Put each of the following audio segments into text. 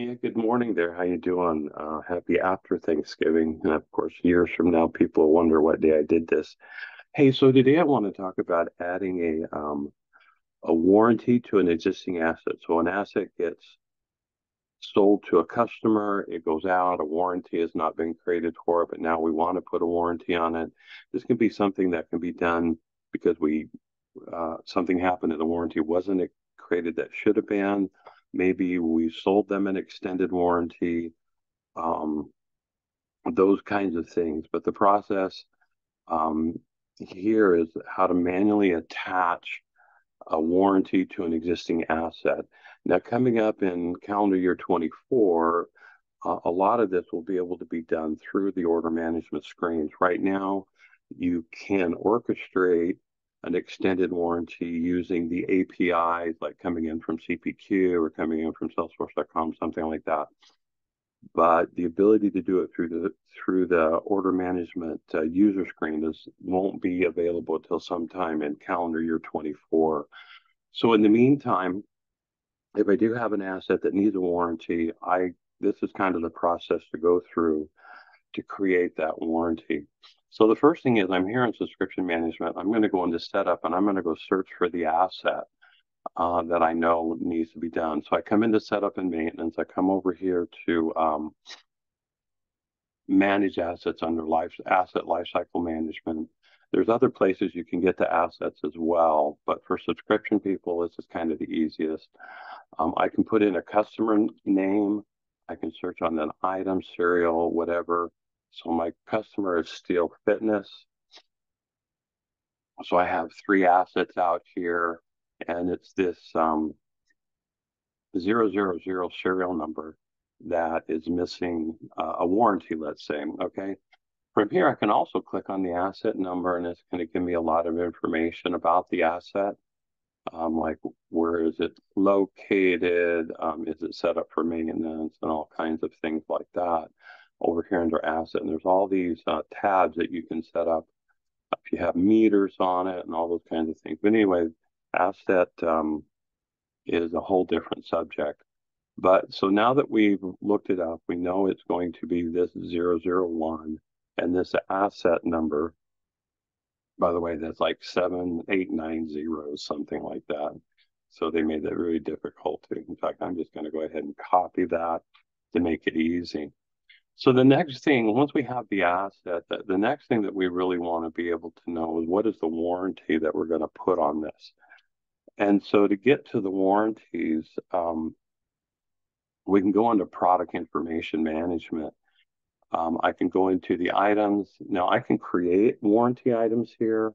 Yeah, good morning there. How you doing? Uh, happy after Thanksgiving. And of course, years from now, people will wonder what day I did this. Hey, so today I want to talk about adding a um, a warranty to an existing asset. So an asset gets sold to a customer, it goes out, a warranty has not been created for it, but now we want to put a warranty on it. This can be something that can be done because we uh, something happened and the warranty wasn't created that should have been. Maybe we sold them an extended warranty, um, those kinds of things. But the process um, here is how to manually attach a warranty to an existing asset. Now, coming up in calendar year 24, uh, a lot of this will be able to be done through the order management screens. Right now, you can orchestrate an extended warranty using the APIs, like coming in from CPQ or coming in from Salesforce.com, something like that. But the ability to do it through the through the order management uh, user screen is won't be available until sometime in calendar year 24. So in the meantime, if I do have an asset that needs a warranty, I this is kind of the process to go through to create that warranty. So the first thing is I'm here in subscription management. I'm going to go into setup and I'm going to go search for the asset uh, that I know needs to be done. So I come into setup and maintenance. I come over here to um, manage assets under life asset lifecycle management. There's other places you can get to assets as well, but for subscription people, this is kind of the easiest. Um, I can put in a customer name. I can search on an item, serial, whatever. So my customer is Steel Fitness. So I have three assets out here, and it's this um, 000 serial number that is missing uh, a warranty, let's say. Okay. From here, I can also click on the asset number, and it's going to give me a lot of information about the asset. Um, like where is it located? Um, is it set up for maintenance and all kinds of things like that over here under asset. And there's all these uh, tabs that you can set up if you have meters on it and all those kinds of things. But anyway, asset um, is a whole different subject. But so now that we've looked it up, we know it's going to be this 001 and this asset number. By the way, that's like seven, eight, nine zeros, something like that. So they made that really difficult. In fact, I'm just going to go ahead and copy that to make it easy. So the next thing, once we have the asset, the, the next thing that we really want to be able to know is what is the warranty that we're going to put on this. And so to get to the warranties, um, we can go into product information management. Um, I can go into the items. Now I can create warranty items here,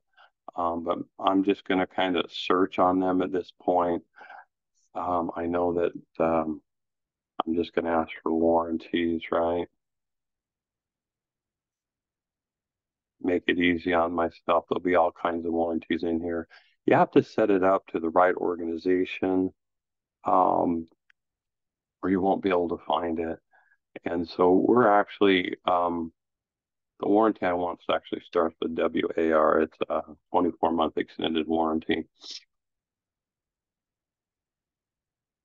um, but I'm just going to kind of search on them at this point. Um, I know that um, I'm just going to ask for warranties, right? make it easy on myself. There'll be all kinds of warranties in here. You have to set it up to the right organization, um, or you won't be able to find it. And so we're actually, um, the warranty I want to actually starts with WAR. It's a 24 month extended warranty.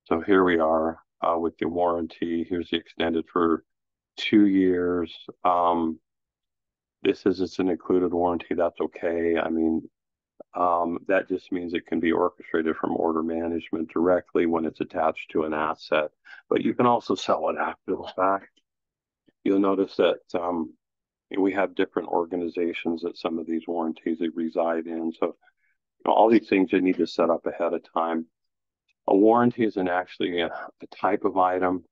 So here we are uh, with the warranty. Here's the extended for two years. Um, this is it's an included warranty. That's okay. I mean, um, that just means it can be orchestrated from order management directly when it's attached to an asset. But you can also sell it after the fact. You'll notice that um, we have different organizations that some of these warranties reside in. So you know, all these things you need to set up ahead of time. A warranty isn't actually a, a type of item.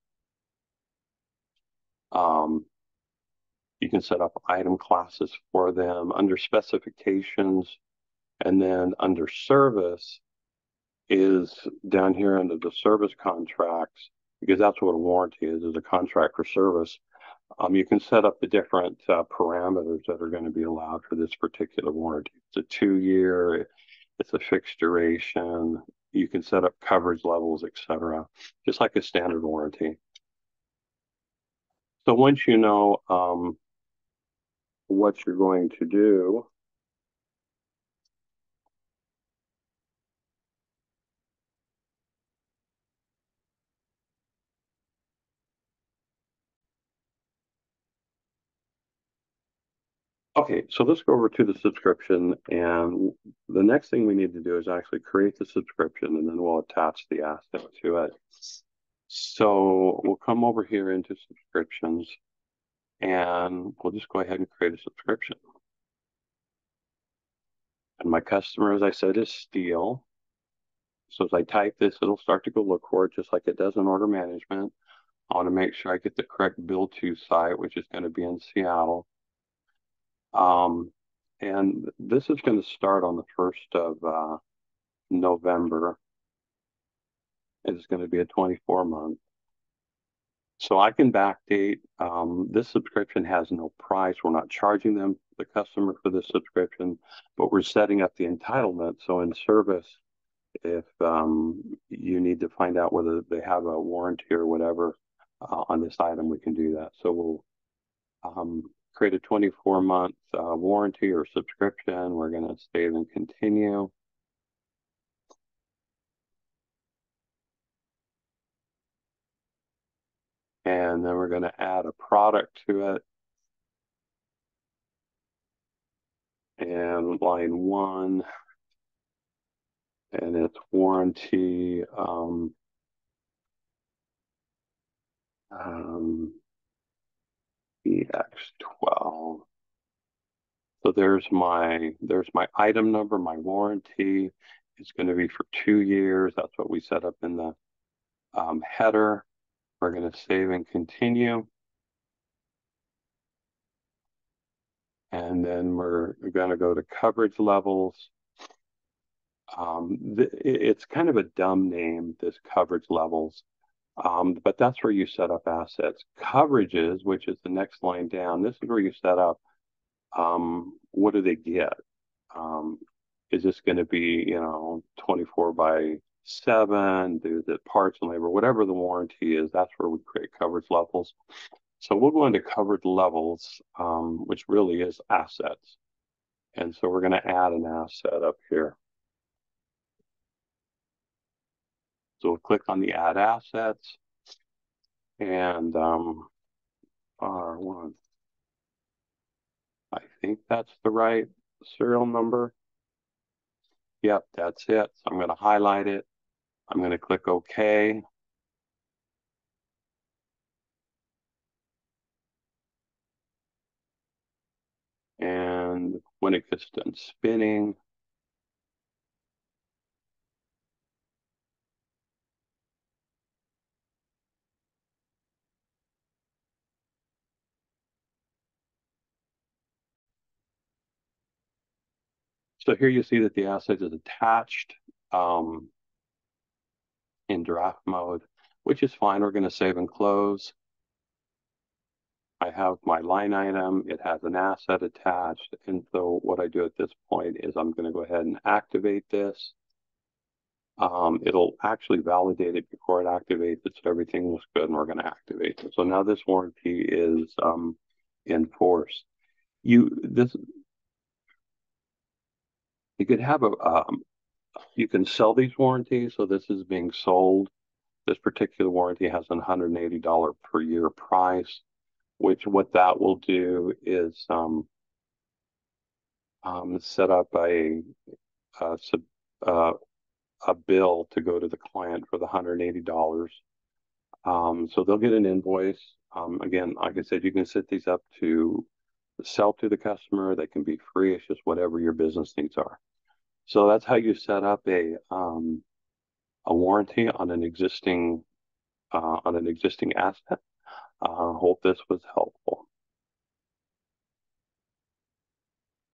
Um, you can set up item classes for them under specifications. And then under service is down here under the service contracts, because that's what a warranty is, is a contract for service. Um, you can set up the different uh, parameters that are going to be allowed for this particular warranty. It's a two year, it's a fixed duration. You can set up coverage levels, etc., just like a standard warranty. So once you know um, what you're going to do. Okay, so let's go over to the subscription. And the next thing we need to do is actually create the subscription and then we'll attach the asset to it. So we'll come over here into subscriptions and we'll just go ahead and create a subscription. And my customer, as I said, is Steel. So as I type this, it'll start to go look for it just like it does in order management. I want to make sure I get the correct bill to site, which is going to be in Seattle. Um, and this is going to start on the 1st of uh, November. It's going to be a 24 month. So I can backdate. Um, this subscription has no price. We're not charging them, the customer, for this subscription, but we're setting up the entitlement. So in service, if um, you need to find out whether they have a warranty or whatever uh, on this item, we can do that. So we'll um, create a 24 month uh, warranty or subscription. We're going to save and continue. And then we're going to add a product to it. And line one, and it's warranty um, um, EX12. So there's my there's my item number, my warranty. It's going to be for two years. That's what we set up in the um, header. We're going to save and continue. And then we're going to go to coverage levels. Um, it's kind of a dumb name, this coverage levels, um, but that's where you set up assets. Coverages, which is the next line down, this is where you set up um, what do they get? Um, is this going to be, you know, 24 by 7? Do the parts and labor, whatever the warranty is, that's where we create coverage levels. So we'll go into coverage levels, um, which really is assets. And so we're going to add an asset up here. So we'll click on the add assets and um, R1. I think that's the right serial number. Yep, that's it. So I'm going to highlight it. I'm going to click OK. And when it gets done spinning, So here you see that the asset is attached um, in draft mode, which is fine. We're going to save and close. I have my line item. It has an asset attached. And so what I do at this point is I'm going to go ahead and activate this. Um, it'll actually validate it before it activates it. So everything looks good and we're going to activate it. So now this warranty is um, in force. You, this, you could have a, um, you can sell these warranties. So this is being sold. This particular warranty has a $180 per year price, which what that will do is um, um, set up a, a, uh, a bill to go to the client for the $180. Um, so they'll get an invoice. Um, again, like I said, you can set these up to sell to the customer. They can be free. It's just whatever your business needs are. So that's how you set up a um, a warranty on an existing uh, on an existing asset. I uh, hope this was helpful.